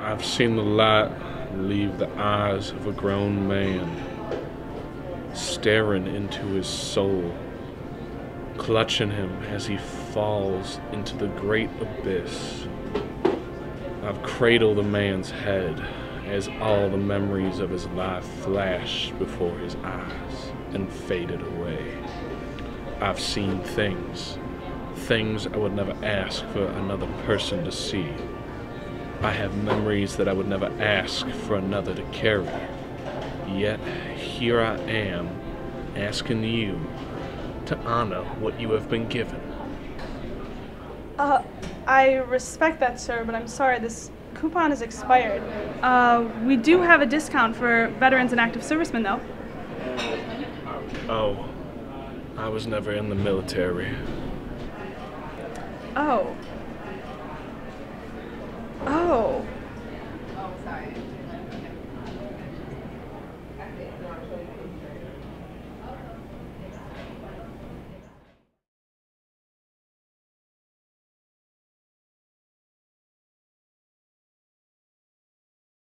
I've seen the light leave the eyes of a grown man, staring into his soul, clutching him as he falls into the great abyss. I've cradled a man's head as all the memories of his life flashed before his eyes and faded away. I've seen things, things I would never ask for another person to see. I have memories that I would never ask for another to carry. Yet here I am, asking you to honor what you have been given. Uh, I respect that, sir, but I'm sorry, this coupon is expired. Uh, we do have a discount for veterans and active servicemen, though. Oh, I was never in the military. Oh,